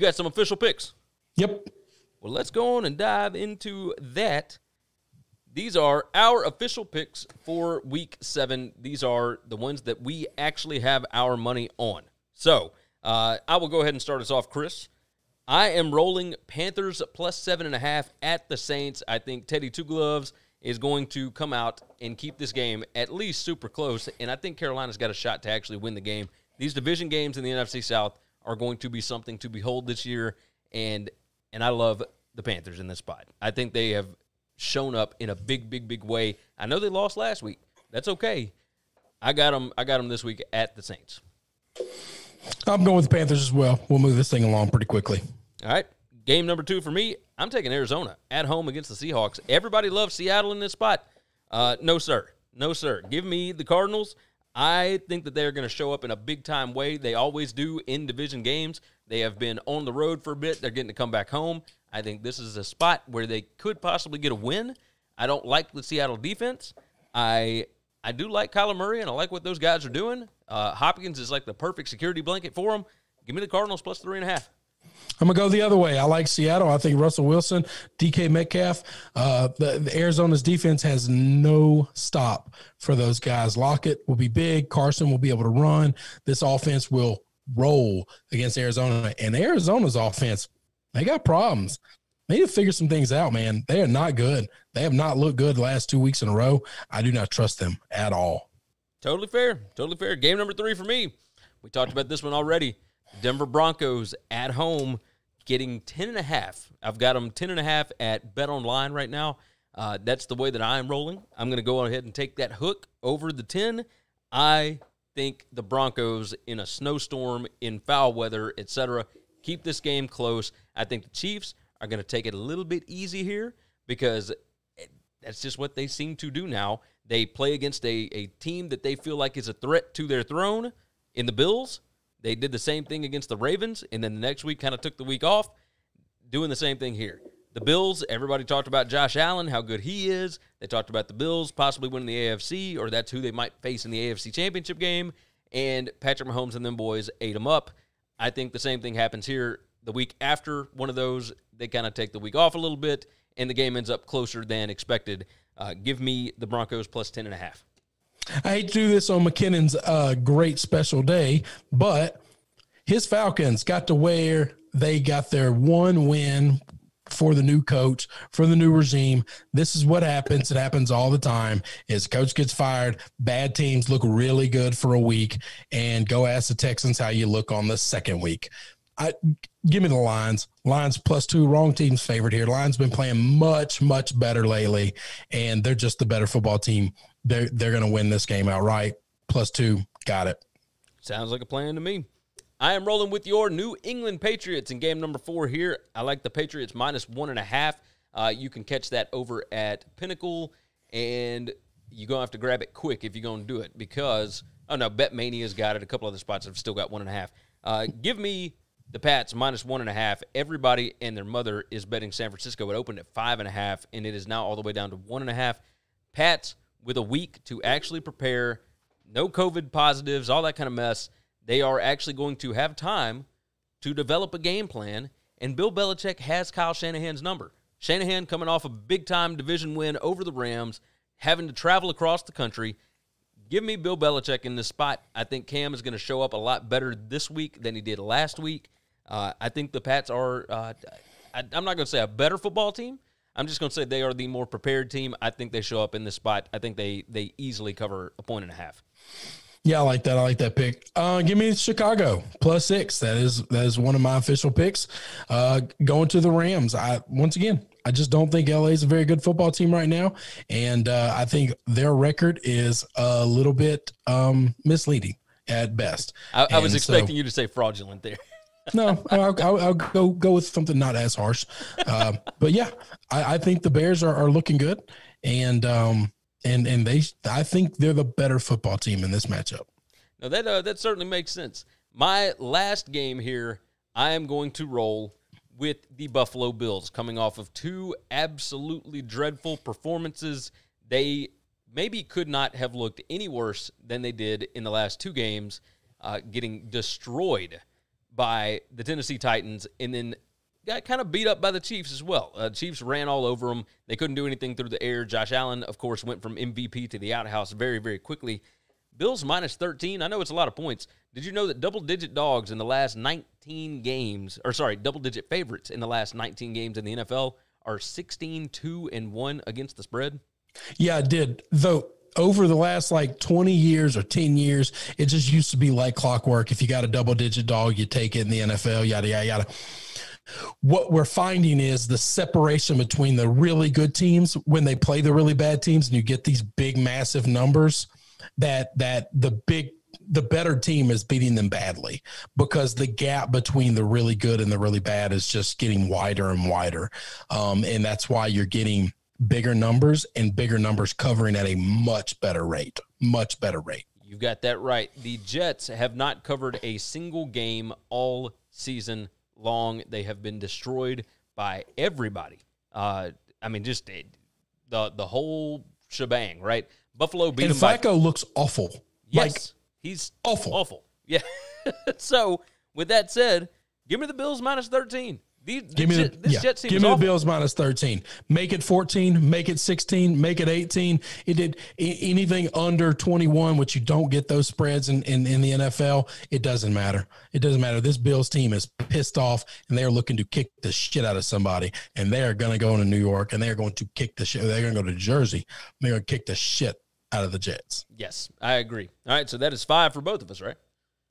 You got some official picks. Yep. Well, let's go on and dive into that. These are our official picks for week seven. These are the ones that we actually have our money on. So uh, I will go ahead and start us off, Chris. I am rolling Panthers plus seven and a half at the Saints. I think Teddy Two Gloves is going to come out and keep this game at least super close. And I think Carolina's got a shot to actually win the game. These division games in the NFC South are going to be something to behold this year. And and I love the Panthers in this spot. I think they have shown up in a big, big, big way. I know they lost last week. That's okay. I got them. I got them this week at the Saints. I'm going with the Panthers as well. We'll move this thing along pretty quickly. All right. Game number two for me. I'm taking Arizona at home against the Seahawks. Everybody loves Seattle in this spot. Uh, no, sir. No, sir. Give me the Cardinals. I think that they're going to show up in a big time way. They always do in division games. They have been on the road for a bit. They're getting to come back home. I think this is a spot where they could possibly get a win. I don't like the Seattle defense. I I do like Kyler Murray, and I like what those guys are doing. Uh, Hopkins is like the perfect security blanket for them. Give me the Cardinals plus three and a half. I'm gonna go the other way. I like Seattle. I think Russell Wilson, DK Metcalf, uh, the, the, Arizona's defense has no stop for those guys. Lockett will be big. Carson will be able to run. This offense will roll against Arizona, and Arizona's offense they got problems. They need to figure some things out, man. They are not good. They have not looked good the last two weeks in a row. I do not trust them at all. Totally fair. Totally fair. Game number three for me. We talked about this one already. Denver Broncos at home getting 10 and a half. I've got them 10 and a half at Bet Online right now. Uh, that's the way that I'm rolling. I'm going to go ahead and take that hook over the 10. I think the Broncos in a snowstorm, in foul weather, etc., keep this game close. I think the Chiefs are going to take it a little bit easy here because that's just what they seem to do now. They play against a, a team that they feel like is a threat to their throne in the Bills. They did the same thing against the Ravens, and then the next week kind of took the week off, doing the same thing here. The Bills, everybody talked about Josh Allen, how good he is. They talked about the Bills possibly winning the AFC, or that's who they might face in the AFC Championship game. And Patrick Mahomes and them boys ate them up. I think the same thing happens here the week after one of those. They kind of take the week off a little bit, and the game ends up closer than expected. Uh, give me the Broncos plus 10 and a half. I hate to do this on McKinnon's uh, great special day, but his Falcons got to where they got their one win for the new coach, for the new regime. This is what happens. It happens all the time. Is coach gets fired, bad teams look really good for a week, and go ask the Texans how you look on the second week. I give me the Lions. Lions plus two. Wrong team's favorite here. Lions been playing much much better lately, and they're just the better football team. They're they're going to win this game outright. Plus two. Got it. Sounds like a plan to me. I am rolling with your New England Patriots in game number four here. I like the Patriots minus one and a half. Uh, you can catch that over at Pinnacle, and you're going to have to grab it quick if you're going to do it because, oh no, BetMania's got it. A couple other spots have still got one and a half. Uh, give me the Pats minus one and a half. Everybody and their mother is betting San Francisco. It opened at five and a half, and it is now all the way down to one and a half. Pats with a week to actually prepare, no COVID positives, all that kind of mess they are actually going to have time to develop a game plan. And Bill Belichick has Kyle Shanahan's number. Shanahan coming off a big time division win over the Rams, having to travel across the country. Give me Bill Belichick in this spot. I think Cam is going to show up a lot better this week than he did last week. Uh, I think the Pats are, uh, I, am not going to say a better football team. I'm just going to say they are the more prepared team. I think they show up in this spot. I think they they easily cover a point and a half. Yeah, I like that. I like that pick. Uh, give me Chicago plus six. That is that is one of my official picks. Uh, going to the Rams. I once again, I just don't think LA is a very good football team right now, and uh, I think their record is a little bit um, misleading at best. I, I was expecting so, you to say fraudulent there. No, I'll, I'll, I'll, go go with something not as harsh. Uh, but yeah, I, I, think the Bears are, are looking good, and um, and and they I think they're the better football team in this matchup. Now that uh, that certainly makes sense. My last game here, I am going to roll with the Buffalo Bills, coming off of two absolutely dreadful performances. They maybe could not have looked any worse than they did in the last two games, uh, getting destroyed by the Tennessee Titans and then got kind of beat up by the Chiefs as well. Uh, Chiefs ran all over them. They couldn't do anything through the air. Josh Allen, of course, went from MVP to the outhouse very, very quickly. Bills minus 13. I know it's a lot of points. Did you know that double digit dogs in the last 19 games, or sorry, double digit favorites in the last 19 games in the NFL are 16, 2, and 1 against the spread? Yeah, I did. Though over the last like 20 years or 10 years, it just used to be like clockwork. If you got a double digit dog, you take it in the NFL, yada, yada, yada. What we're finding is the separation between the really good teams when they play the really bad teams and you get these big, massive numbers that, that the big, the better team is beating them badly because the gap between the really good and the really bad is just getting wider and wider. Um, and that's why you're getting bigger numbers and bigger numbers covering at a much better rate, much better rate. You've got that right. The Jets have not covered a single game all season long. They have been destroyed by everybody. Uh, I mean, just the the whole shebang, right? Buffalo beat and them. Flacco by, looks awful. Yes, like, he's awful. Awful. Yeah. so with that said, give me the Bills minus thirteen. These, give me the, this yeah, Jet team give me awful. the Bills minus 13. Make it 14, make it 16, make it 18. It did anything under 21, which you don't get those spreads in, in, in the NFL. It doesn't matter. It doesn't matter. This Bills team is pissed off and they're looking to kick the shit out of somebody. And they are going to go into New York and they're going to kick the shit. They're going to go to Jersey. They're going to kick the shit out of the Jets. Yes, I agree. All right. So that is five for both of us, right?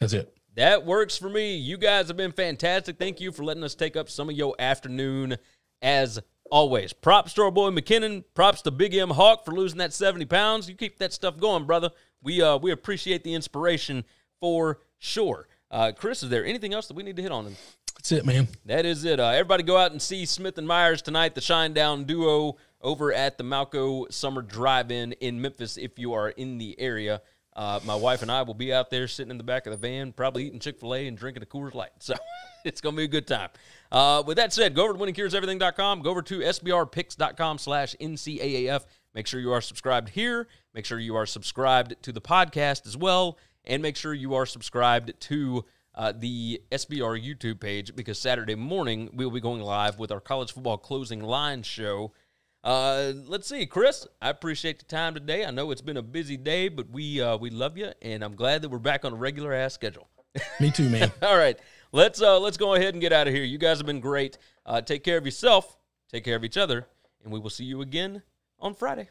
That's it. That works for me. You guys have been fantastic. Thank you for letting us take up some of your afternoon as always. Props to our boy McKinnon. Props to Big M Hawk for losing that 70 pounds. You keep that stuff going, brother. We uh we appreciate the inspiration for sure. Uh, Chris, is there anything else that we need to hit on? That's it, man. That is it. Uh, everybody go out and see Smith and Myers tonight, the Shinedown duo over at the Malco Summer Drive-In in Memphis if you are in the area. Uh, my wife and I will be out there sitting in the back of the van, probably eating Chick fil A and drinking a Coors Light. So it's going to be a good time. Uh, with that said, go over to winningcureseverything.com. Go over to sbrpicks.com slash NCAAF. Make sure you are subscribed here. Make sure you are subscribed to the podcast as well. And make sure you are subscribed to uh, the SBR YouTube page because Saturday morning we'll be going live with our college football closing line show. Uh, let's see, Chris. I appreciate the time today. I know it's been a busy day, but we uh, we love you, and I'm glad that we're back on a regular ass schedule. Me too, man. All right, let's uh, let's go ahead and get out of here. You guys have been great. Uh, take care of yourself. Take care of each other, and we will see you again on Friday.